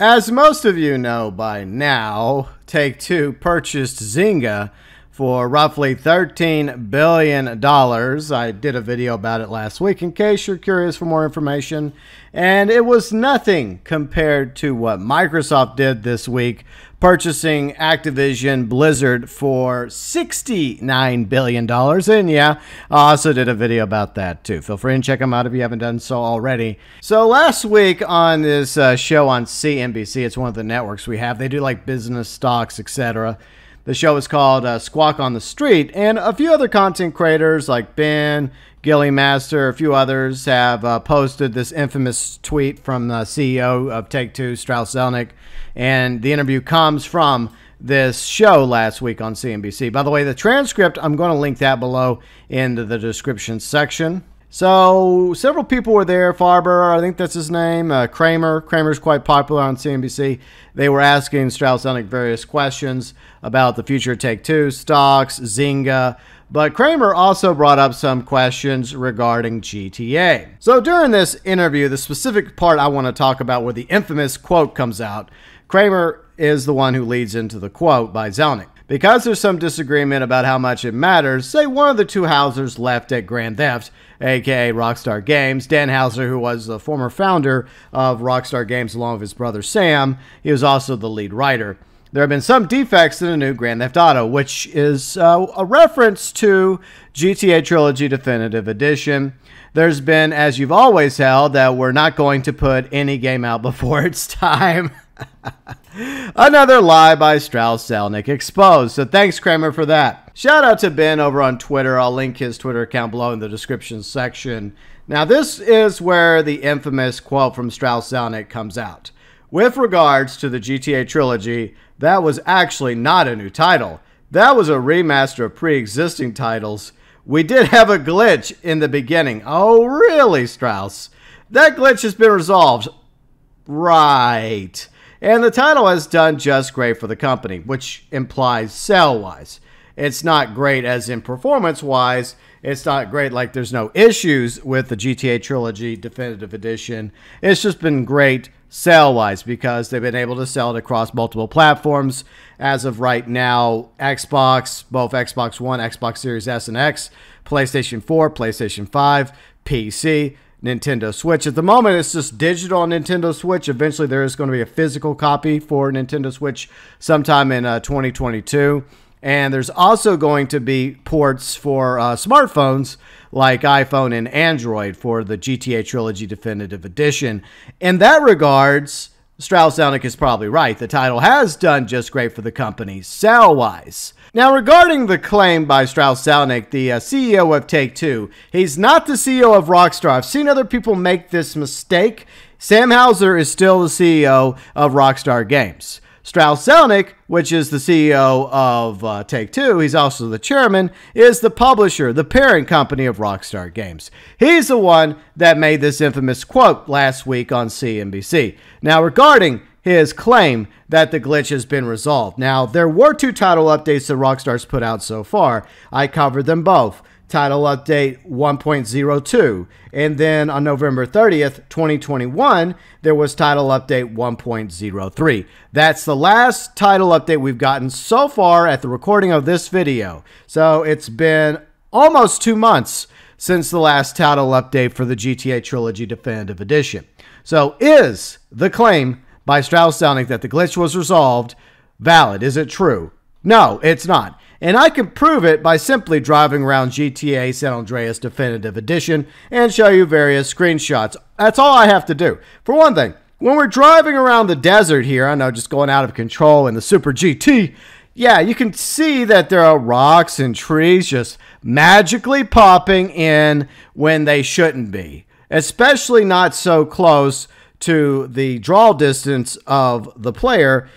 As most of you know by now, Take Two purchased Zynga for roughly $13 billion. I did a video about it last week in case you're curious for more information. And it was nothing compared to what Microsoft did this week, purchasing Activision Blizzard for $69 billion. And yeah, I also did a video about that too. Feel free and check them out if you haven't done so already. So last week on this uh, show on CNBC, it's one of the networks we have, they do like business stocks, etc. The show is called uh, Squawk on the Street, and a few other content creators like Ben, Gilly Master, a few others have uh, posted this infamous tweet from the CEO of Take Two, Strauss Zelnick, and the interview comes from this show last week on CNBC. By the way, the transcript, I'm going to link that below in the description section. So several people were there. Farber, I think that's his name. Uh, Cramer. Cramer's quite popular on CNBC. They were asking Strauss Zelnick various questions about the future of Take Two stocks, Zynga. But Cramer also brought up some questions regarding GTA. So during this interview, the specific part I want to talk about where the infamous quote comes out, Cramer is the one who leads into the quote by Zelnick. Because there's some disagreement about how much it matters, say one of the two Housers left at Grand Theft, aka Rockstar Games. Dan Houser, who was the former founder of Rockstar Games along with his brother Sam, he was also the lead writer. There have been some defects in the new Grand Theft Auto, which is uh, a reference to GTA Trilogy Definitive Edition. There's been, as you've always held, that we're not going to put any game out before its time. Another lie by Strauss Zelnick exposed. So thanks, Cramer, for that. Shout out to Ben over on Twitter. I'll link his Twitter account below in the description section. Now, this is where the infamous quote from Strauss Zelnick comes out. With regards to the GTA trilogy, that was actually not a new title. That was a remaster of pre existing titles. We did have a glitch in the beginning. Oh, really, Strauss? That glitch has been resolved. Right. And the title has done just great for the company, which implies sell wise. It's not great as in performance wise. It's not great like there's no issues with the GTA Trilogy Definitive Edition. It's just been great sell wise because they've been able to sell it across multiple platforms. As of right now, Xbox, both Xbox One, Xbox Series S and X, PlayStation 4, PlayStation 5, PC. Nintendo Switch. At the moment, it's just digital on Nintendo Switch. Eventually, there is going to be a physical copy for Nintendo Switch sometime in uh, 2022. And there's also going to be ports for uh, smartphones like iPhone and Android for the GTA Trilogy Definitive Edition. In that regards, Strauss Zelnick is probably right. The title has done just great for the company, sell wise. Now, regarding the claim by Strauss Zelnick, the uh, CEO of Take Two, he's not the CEO of Rockstar. I've seen other people make this mistake. Sam Houser is still the CEO of Rockstar Games. Strauss Zelnick, which is the CEO of uh, Take Two, he's also the chairman, is the publisher, the parent company of Rockstar Games. He's the one that made this infamous quote last week on CNBC. Now, regarding his claim that the glitch has been resolved. Now, there were two title updates that Rockstar's put out so far. I covered them both. Title Update 1.02. And then on November 30th, 2021, there was Title Update 1.03. That's the last title update we've gotten so far at the recording of this video. So it's been almost two months since the last title update for the GTA Trilogy Definitive Edition. So is the claim by Strauss Zelnick that the glitch was resolved valid? Is it true? No, it's not. And I can prove it by simply driving around GTA San Andreas Definitive Edition and show you various screenshots. That's all I have to do. For one thing, when we're driving around the desert here, I know just going out of control in the Super GT, yeah, you can see that there are rocks and trees just magically popping in when they shouldn't be, especially not so close to the draw distance of the player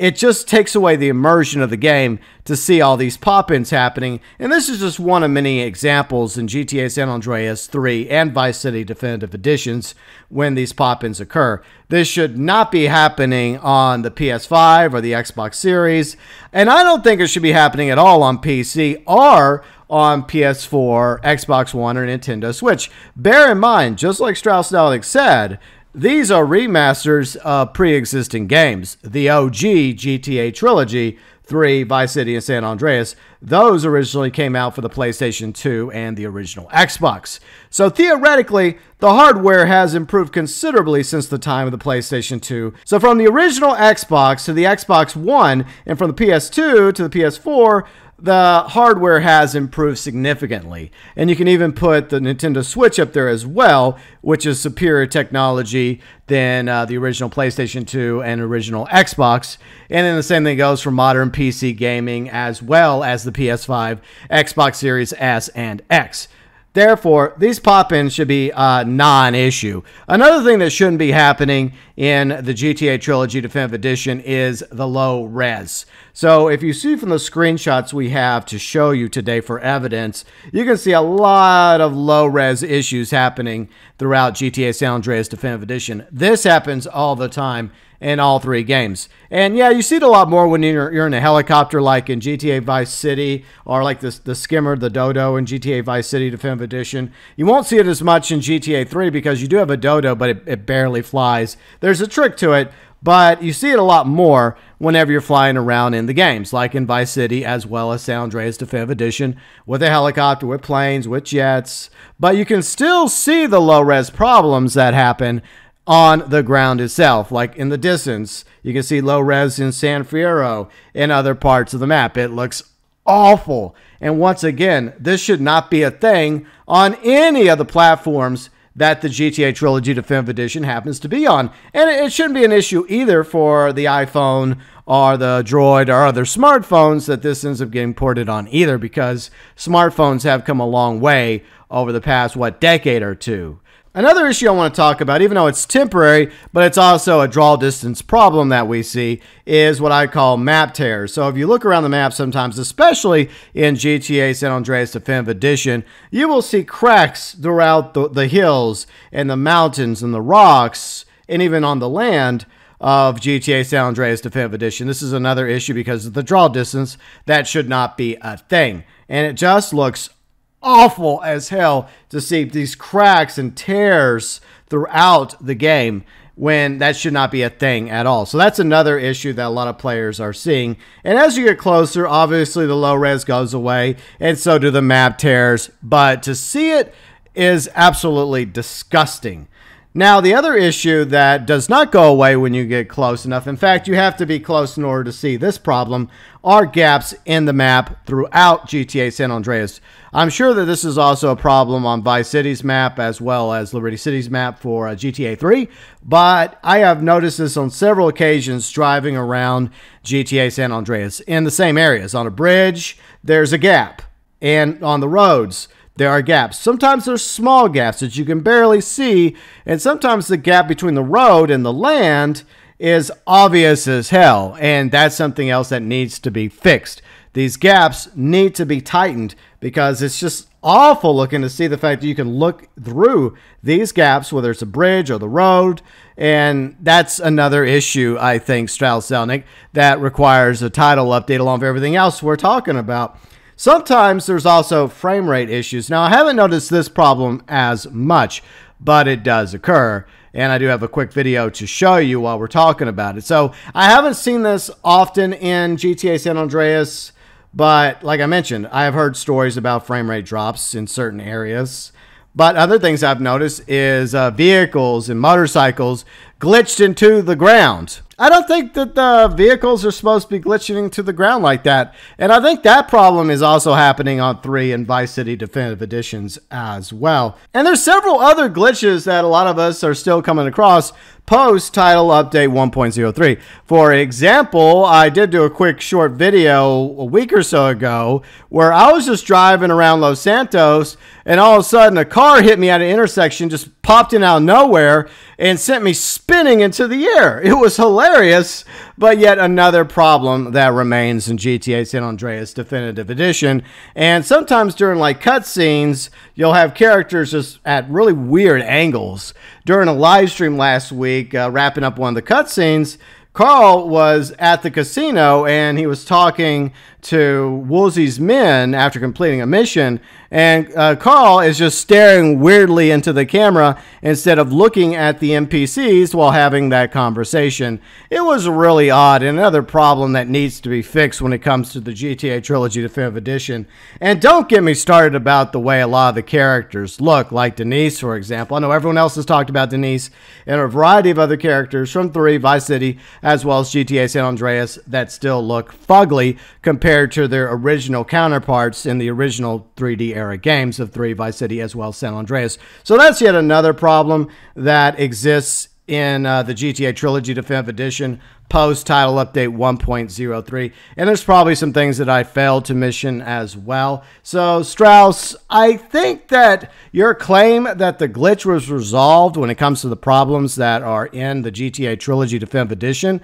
it just takes away the immersion of the game to see all these pop-ins happening. And this is just one of many examples in GTA San Andreas 3 and Vice City Definitive Editions when these pop-ins occur. This should not be happening on the PS5 or the Xbox Series, and I don't think it should be happening at all on PC or on PS4, Xbox One, or Nintendo Switch. Bear in mind, just like Strauss Zelnick said, These are remasters of pre existing games. The OG GTA trilogy 3, Vice City, and San Andreas, those originally came out for the PlayStation 2 and the original Xbox. So theoretically, the hardware has improved considerably since the time of the PlayStation 2. So from the original Xbox to the Xbox One, and from the PS2 to the PS4, the hardware has improved significantly. And you can even put the Nintendo Switch up there as well, which is superior technology than uh, the original PlayStation 2 and original Xbox. And then the same thing goes for modern PC gaming as well as the PS5, Xbox Series S, and X. Therefore, these pop ins should be a non issue. Another thing that shouldn't be happening in the GTA Trilogy Definitive Edition is the low res. So, if you see from the screenshots we have to show you today for evidence, you can see a lot of low res issues happening throughout GTA San Andreas Definitive Edition. This happens all the time in all three games. And yeah, you see it a lot more when you're, you're in a helicopter, like in GTA Vice City, or like the, the skimmer, the Dodo in GTA Vice City Definitive Edition. You won't see it as much in GTA 3 because you do have a Dodo, but it, it barely flies. There's a trick to it, but you see it a lot more whenever you're flying around in the games, like in Vice City as well as San Andreas Definitive Edition, with a helicopter, with planes, with jets. But you can still see the low res problems that happen on the ground itself. Like in the distance, you can see low res in San Fierro and other parts of the map. It looks awful. And once again, this should not be a thing on any of the platforms that the GTA Trilogy Definitive Edition happens to be on. And it shouldn't be an issue either for the iPhone or the Droid or other smartphones that this ends up getting ported on either because smartphones have come a long way over the past, what, decade or two. Another issue I want to talk about, even though it's temporary, but it's also a draw distance problem that we see, is what I call map tears. So if you look around the map sometimes, especially in GTA San Andreas Definitive Edition, you will see cracks throughout the, the hills and the mountains and the rocks and even on the land of GTA San Andreas Definitive Edition. This is another issue because of the draw distance. That should not be a thing. And it just looks awful as hell to see these cracks and tears throughout the game when that should not be a thing at all. So that's another issue that a lot of players are seeing. And as you get closer, obviously the low res goes away, and so do the map tears. But to see it is absolutely disgusting. Now, the other issue that does not go away when you get close enough, in fact, you have to be close in order to see this problem, are gaps in the map throughout GTA San Andreas. I'm sure that this is also a problem on Vice City's map as well as Liberty City's map for uh, GTA 3, but I have noticed this on several occasions driving around GTA San Andreas in the same areas. On a bridge, there's a gap, and on the roads, there are gaps. Sometimes there's small gaps that you can barely see, and sometimes the gap between the road and the land is obvious as hell, and that's something else that needs to be fixed. These gaps need to be tightened because it's just awful looking to see the fact that you can look through these gaps, whether it's a bridge or the road. And that's another issue, I think, Strauss Zelnick, that requires a title update along with everything else we're talking about. Sometimes there's also frame rate issues. Now, I haven't noticed this problem as much, but it does occur. And I do have a quick video to show you while we're talking about it. So I haven't seen this often in GTA San Andreas, but like I mentioned, I have heard stories about frame rate drops in certain areas. But other things I've noticed is uh, vehicles and motorcycles glitched into the ground. I don't think that the vehicles are supposed to be glitching to the ground like that. And I think that problem is also happening on 3 and Vice City Definitive Editions as well. And there's several other glitches that a lot of us are still coming across post title update 1.03. For example, I did do a quick short video a week or so ago where I was just driving around Los Santos and all of a sudden a car hit me at an intersection, just popped in out of nowhere and sent me spinning into the air. It was hilarious, but yet another problem that remains in GTA San Andreas Definitive Edition. And sometimes during like cutscenes, you'll have characters just at really weird angles. During a live stream last week, uh, wrapping up one of the cutscenes, Carl was at the casino and he was talking to Woozie's men after completing a mission. and uh, Carl is just staring weirdly into the camera instead of looking at the NPCs while having that conversation. It was really odd, and another problem that needs to be fixed when it comes to the GTA Trilogy Definitive Edition. And don't get me started about the way a lot of the characters look, like Denise, for example. I know everyone else has talked about Denise and a variety of other characters from 3, Vice City, as well as GTA San Andreas that still look fugly compared to their original counterparts in the original 3D era games of 3 Vice City as well as San Andreas. So that's yet another problem that exists in uh, the GTA Trilogy Definitive Edition post title update 1.03. And there's probably some things that I failed to mention as well. So, Strauss, I think that your claim that the glitch was resolved when it comes to the problems that are in the GTA Trilogy Definitive Edition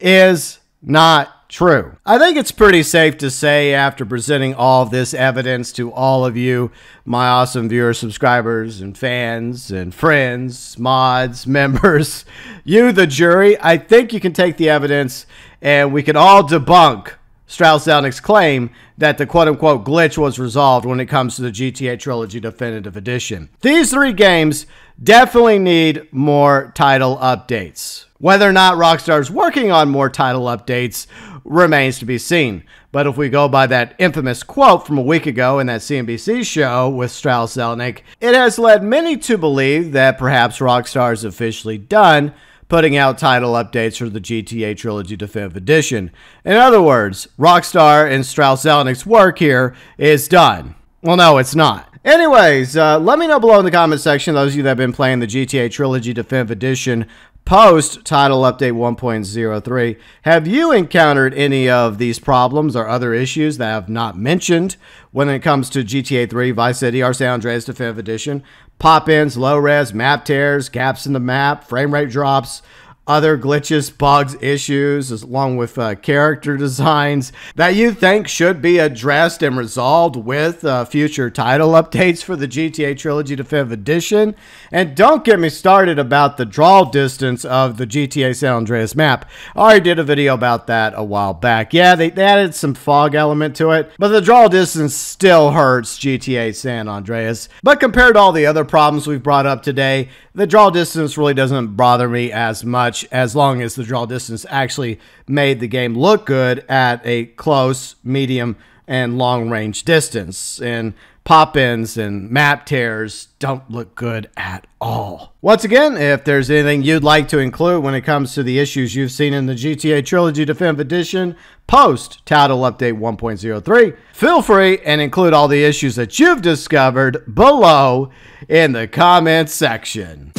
is not true. I think it's pretty safe to say, after presenting all this evidence to all of you, my awesome viewers, subscribers, and fans, and friends, mods, members, you, the jury, I think you can take the evidence and we can all debunk Strauss Zelnick's claim that the quote unquote glitch was resolved when it comes to the GTA Trilogy Definitive Edition. These three games definitely need more title updates. Whether or not Rockstar is working on more title updates remains to be seen. But if we go by that infamous quote from a week ago in that CNBC show with Strauss Zelnick, it has led many to believe that perhaps Rockstar is officially done putting out title updates for the GTA Trilogy Definitive Edition. In other words, Rockstar and Strauss Zelnick's work here is done. Well, no, it's not. Anyways, uh, let me know below in the comment section, those of you that have been playing the GTA Trilogy Definitive Edition post title update 1.03. Have you encountered any of these problems or other issues that I have not mentioned when it comes to GTA 3, Vice City, or San Andreas Definitive Edition? Pop ins, low res, map tears, gaps in the map, frame rate drops, other glitches, bugs, issues, along with uh, character designs that you think should be addressed and resolved with uh, future title updates for the GTA Trilogy Definitive Edition. And don't get me started about the draw distance of the GTA San Andreas map. I already did a video about that a while back. Yeah, they, they added some fog element to it, but the draw distance still hurts GTA San Andreas. But compared to all the other problems we've brought up today, the draw distance really doesn't bother me as much as long as the draw distance actually made the game look good at a close, medium, and long range distance. And pop ins and map tears don't look good at all. Once again, if there's anything you'd like to include when it comes to the issues you've seen in the GTA Trilogy Definitive Edition post Title Update 1.03, feel free and include all the issues that you've discovered below in the comments section.